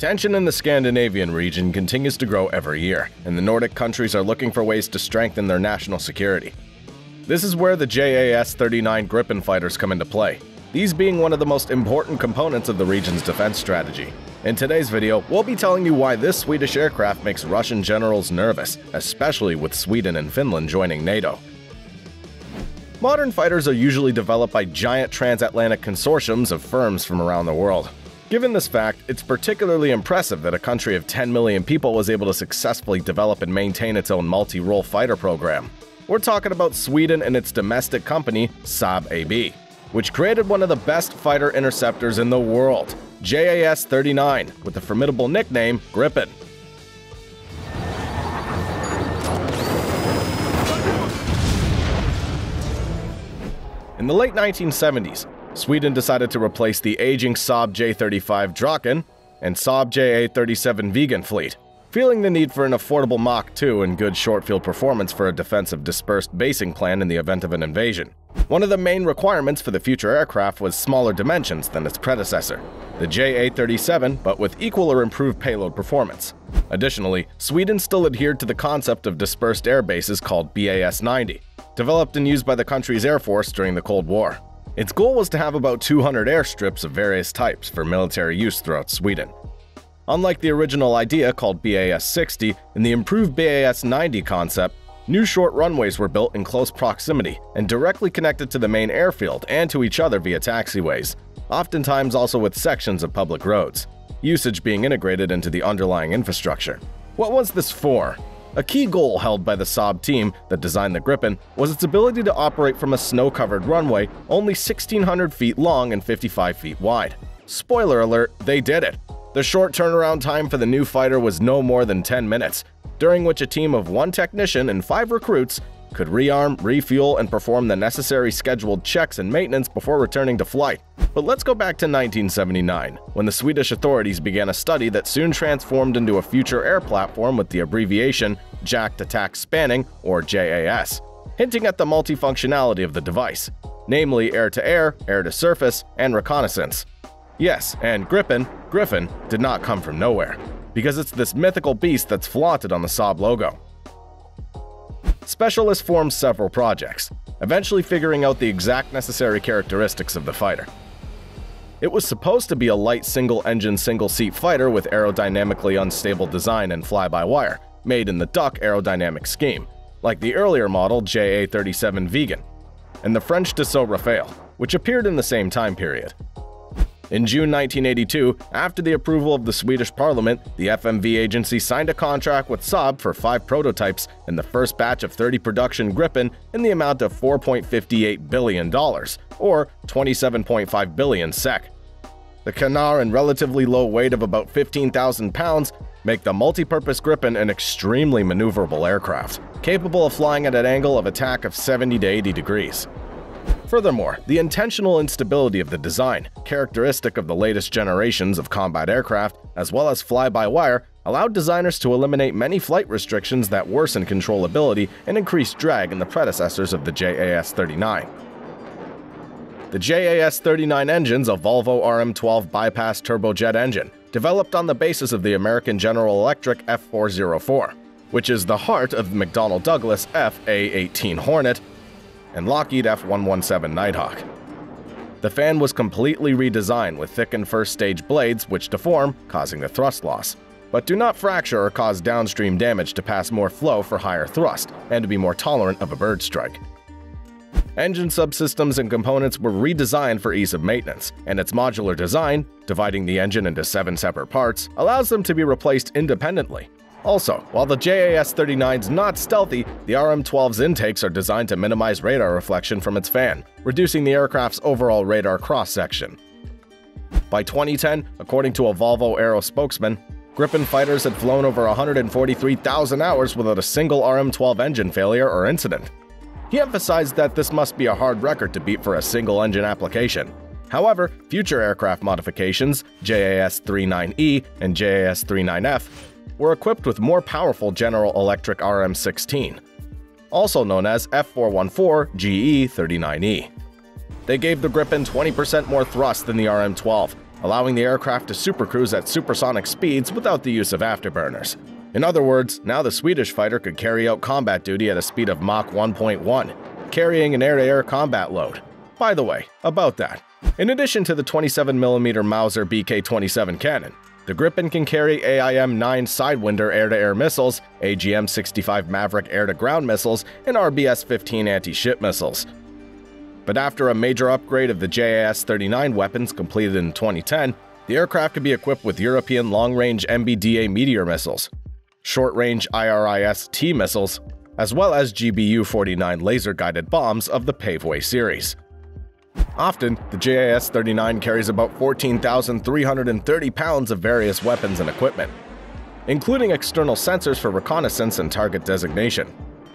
Tension in the Scandinavian region continues to grow every year, and the Nordic countries are looking for ways to strengthen their national security. This is where the JAS 39 Gripen fighters come into play, these being one of the most important components of the region's defense strategy. In today's video, we'll be telling you why this Swedish aircraft makes Russian generals nervous, especially with Sweden and Finland joining NATO. Modern fighters are usually developed by giant transatlantic consortiums of firms from around the world. Given this fact, it's particularly impressive that a country of 10 million people was able to successfully develop and maintain its own multi-role fighter program. We're talking about Sweden and its domestic company, Saab AB, which created one of the best fighter interceptors in the world, JAS-39, with the formidable nickname Gripen. In the late 1970s, Sweden decided to replace the aging Saab J-35 Draken and Saab JA-37 Viggen fleet, feeling the need for an affordable Mach 2 and good short-field performance for a defensive dispersed basing plan in the event of an invasion. One of the main requirements for the future aircraft was smaller dimensions than its predecessor, the JA-37, but with equal or improved payload performance. Additionally, Sweden still adhered to the concept of dispersed air bases called BAS-90, developed and used by the country's Air Force during the Cold War. Its goal was to have about 200 airstrips of various types for military use throughout Sweden. Unlike the original idea called BAS-60 and the improved BAS-90 concept, new short runways were built in close proximity and directly connected to the main airfield and to each other via taxiways, oftentimes also with sections of public roads, usage being integrated into the underlying infrastructure. What was this for? A key goal held by the Saab team that designed the Gripen was its ability to operate from a snow-covered runway only 1,600 feet long and 55 feet wide. Spoiler alert, they did it. The short turnaround time for the new fighter was no more than 10 minutes, during which a team of one technician and five recruits could rearm, refuel, and perform the necessary scheduled checks and maintenance before returning to flight. But let's go back to 1979, when the Swedish authorities began a study that soon transformed into a future air platform with the abbreviation Jakt Attack Spaning, or JAS, hinting at the multifunctionality of the device, namely air-to-air, air-to-surface, and reconnaissance. Yes, and Gripen, Griffin, did not come from nowhere, because it's this mythical beast that's flaunted on the Saab logo. Specialists formed several projects, eventually figuring out the exact necessary characteristics of the fighter. It was supposed to be a light single-engine single-seat fighter with aerodynamically unstable design and fly-by-wire, made in the duck aerodynamic scheme, like the earlier model JA-37 Viggen, and the French Dassault Rafale, which appeared in the same time period. In June 1982, after the approval of the Swedish parliament, the FMV agency signed a contract with Saab for five prototypes and the first batch of 30 production Gripen in the amount of $4.58 billion, or 27.5 billion SEK. The Canard and relatively low weight of about 15,000 pounds make the multi-purpose Gripen an extremely maneuverable aircraft, capable of flying at an angle of attack of 70 to 80 degrees. Furthermore, the intentional instability of the design, characteristic of the latest generations of combat aircraft, as well as fly-by-wire, allowed designers to eliminate many flight restrictions that worsen controllability and increase drag in the predecessors of the JAS-39. The JAS-39 engine's a Volvo RM12 bypass turbojet engine, developed on the basis of the American General Electric F404, which is the heart of the McDonnell Douglas FA-18 Hornet and Lockheed F117 Nighthawk. The fan was completely redesigned with thickened first stage blades which deform, causing the thrust loss, but do not fracture or cause downstream damage to pass more flow for higher thrust and to be more tolerant of a bird strike. Engine subsystems and components were redesigned for ease of maintenance, and its modular design, dividing the engine into seven separate parts, allows them to be replaced independently, also, while the JAS-39 is not stealthy, the RM-12's intakes are designed to minimize radar reflection from its fan, reducing the aircraft's overall radar cross-section. By 2010, according to a Volvo Aero spokesman, Gripen fighters had flown over 143,000 hours without a single RM-12 engine failure or incident. He emphasized that this must be a hard record to beat for a single-engine application. However, future aircraft modifications, JAS-39E and JAS-39F, were equipped with more powerful General Electric RM16, also known as F414 GE39E. They gave the Gripen 20% more thrust than the RM12, allowing the aircraft to supercruise at supersonic speeds without the use of afterburners. In other words, now the Swedish fighter could carry out combat duty at a speed of Mach 1.1, carrying an air-to-air combat load. By the way, about that, in addition to the 27mm Mauser BK-27 cannon, the Gripen can carry AIM-9 Sidewinder air-to-air missiles, AGM-65 Maverick air-to-ground missiles, and RBS-15 anti-ship missiles. But after a major upgrade of the JAS-39 weapons completed in 2010, the aircraft could be equipped with European long-range MBDA Meteor missiles, short-range IRIS-T missiles, as well as GBU-49 laser-guided bombs of the Paveway series. Often, the JAS-39 carries about 14,330 pounds of various weapons and equipment, including external sensors for reconnaissance and target designation.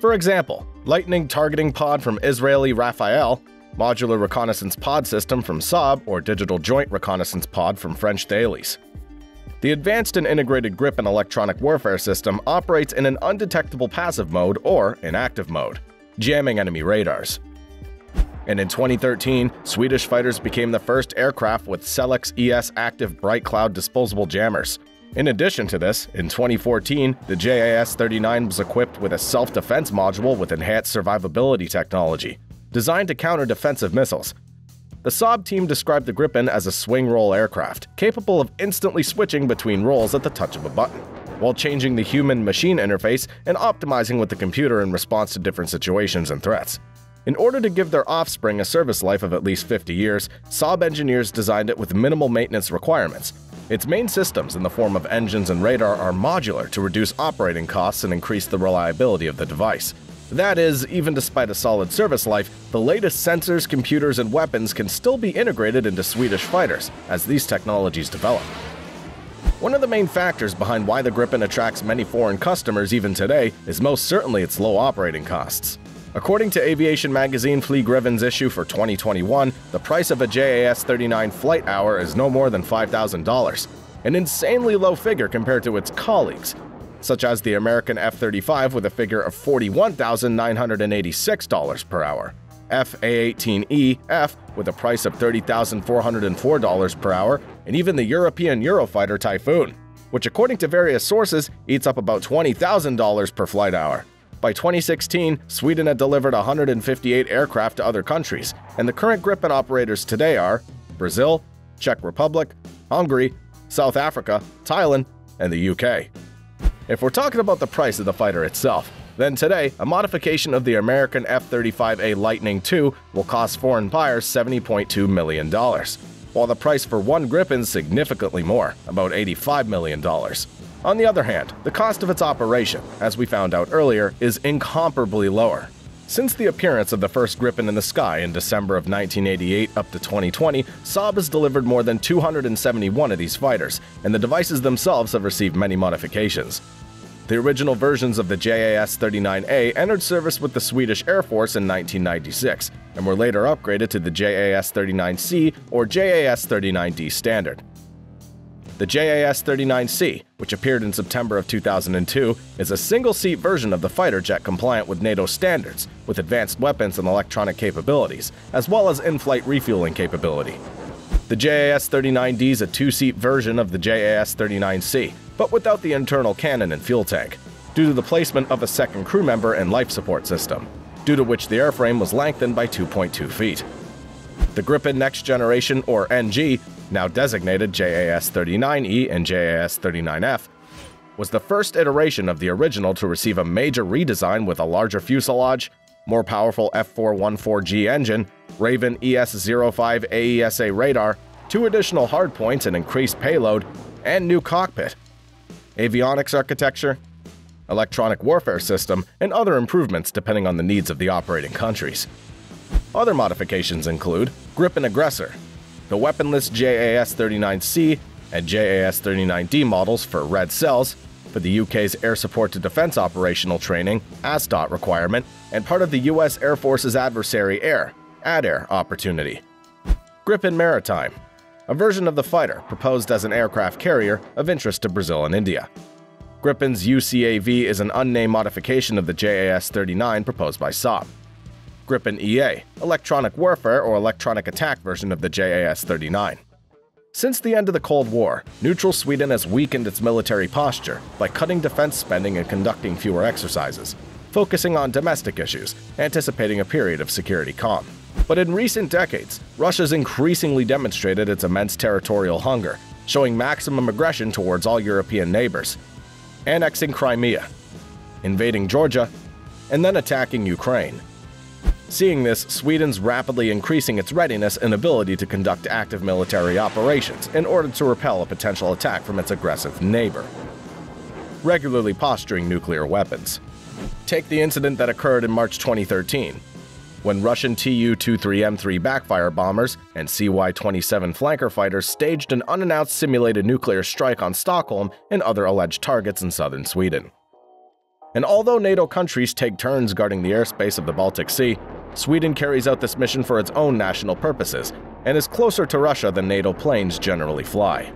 For example, Litening Targeting Pod from Israeli Rafael, Modular Reconnaissance Pod System from Saab, or Digital Joint Reconnaissance Pod from French Thales. The Advanced and Integrated Gripen Electronic Warfare System operates in an undetectable passive mode or inactive mode, jamming enemy radars and in 2013, Swedish fighters became the first aircraft with Selex ES active BriteCloud disposable jammers. In addition to this, in 2014, the JAS-39 was equipped with a self-defense module with enhanced survivability technology, designed to counter defensive missiles. The Saab team described the Gripen as a swing role aircraft, capable of instantly switching between roles at the touch of a button, while changing the human-machine interface and optimizing with the computer in response to different situations and threats. In order to give their offspring a service life of at least 50 years, Saab engineers designed it with minimal maintenance requirements. Its main systems in the form of engines and radar are modular to reduce operating costs and increase the reliability of the device. That is, even despite a solid service life, the latest sensors, computers, and weapons can still be integrated into Swedish fighters as these technologies develop. One of the main factors behind why the Gripen attracts many foreign customers even today is most certainly its low operating costs. According to Aviation Magazine Flygrevyn's issue for 2021, the price of a JAS 39 flight hour is no more than $5,000, an insanely low figure compared to its colleagues, such as the American F 35 with a figure of $41,986 per hour, FA 18E F with a price of $30,404 per hour, and even the European Eurofighter Typhoon, which according to various sources eats up about $20,000 per flight hour. By 2016, Sweden had delivered 158 aircraft to other countries, and the current Gripen operators today are Brazil, Czech Republic, Hungary, South Africa, Thailand, and the UK. If we're talking about the price of the fighter itself, then today, a modification of the American F-35A Lightning II will cost foreign buyers $70.2 million, while the price for one Gripen is significantly more, about $85 million. On the other hand, the cost of its operation, as we found out earlier, is incomparably lower. Since the appearance of the first Gripen in the sky in December of 1988 up to 2020, Saab has delivered more than 271 of these fighters, and the devices themselves have received many modifications. The original versions of the JAS-39A entered service with the Swedish Air Force in 1996, and were later upgraded to the JAS-39C or JAS-39D standard. The JAS-39C, which appeared in September of 2002, is a single-seat version of the fighter jet compliant with NATO standards, with advanced weapons and electronic capabilities, as well as in-flight refueling capability. The JAS-39D is a two-seat version of the JAS-39C, but without the internal cannon and fuel tank, due to the placement of a second crew member and life support system, due to which the airframe was lengthened by 2.2 feet. The Gripen Next Generation, or NG, now designated JAS-39E and JAS-39F, was the first iteration of the original to receive a major redesign with a larger fuselage, more powerful F414G engine, Raven ES-05 AESA radar, two additional hardpoints and increased payload, and new cockpit, avionics architecture, electronic warfare system, and other improvements depending on the needs of the operating countries. Other modifications include Gripen Aggressor, the weaponless JAS-39C and JAS-39D models for red cells, for the UK's Air Support to Defence Operational Training ASDOT requirement, and part of the US Air Force's Adversary Air ADAIR opportunity. Gripen Maritime, a version of the fighter proposed as an aircraft carrier of interest to Brazil and India. Gripen's UCAV is an unnamed modification of the JAS-39 proposed by Saab. Gripen EA, electronic warfare or electronic attack version of the JAS 39. Since the end of the Cold War, neutral Sweden has weakened its military posture by cutting defense spending and conducting fewer exercises, focusing on domestic issues, anticipating a period of security calm. But in recent decades, Russia's increasingly demonstrated its immense territorial hunger, showing maximum aggression towards all European neighbors, annexing Crimea, invading Georgia, and then attacking Ukraine. Seeing this, Sweden's rapidly increasing its readiness and ability to conduct active military operations in order to repel a potential attack from its aggressive neighbor. Regularly posturing nuclear weapons. Take the incident that occurred in March 2013, when Russian Tu-23M3 backfire bombers and CY-27 flanker fighters staged an unannounced simulated nuclear strike on Stockholm and other alleged targets in southern Sweden. And although NATO countries take turns guarding the airspace of the Baltic Sea, Sweden carries out this mission for its own national purposes and is closer to Russia than NATO planes generally fly.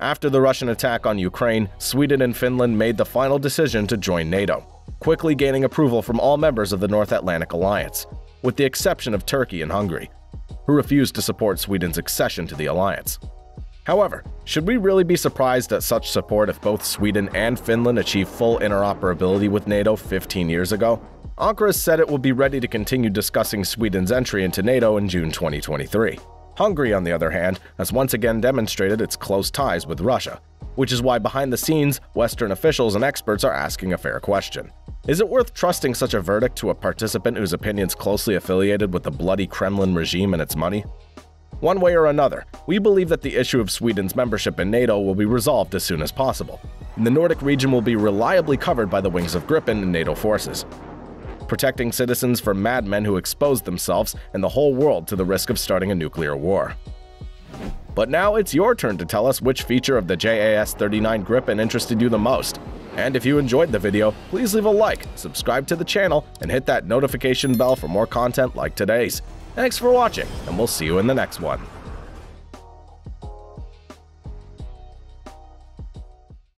After the Russian attack on Ukraine, Sweden and Finland made the final decision to join NATO, quickly gaining approval from all members of the North Atlantic Alliance, with the exception of Turkey and Hungary, who refused to support Sweden's accession to the alliance. However, should we really be surprised at such support if both Sweden and Finland achieved full interoperability with NATO 15 years ago? Ankara said it will be ready to continue discussing Sweden's entry into NATO in June 2023. Hungary, on the other hand, has once again demonstrated its close ties with Russia, which is why behind the scenes, Western officials and experts are asking a fair question. Is it worth trusting such a verdict to a participant whose opinions closely affiliated with the bloody Kremlin regime and its money? One way or another, we believe that the issue of Sweden's membership in NATO will be resolved as soon as possible, and the Nordic region will be reliably covered by the wings of Gripen and NATO forces protecting citizens from madmen who expose themselves and the whole world to the risk of starting a nuclear war. But now it's your turn to tell us which feature of the JAS-39 Gripen interested you the most. And if you enjoyed the video, please leave a like, subscribe to the channel, and hit that notification bell for more content like today's. Thanks for watching, and we'll see you in the next one.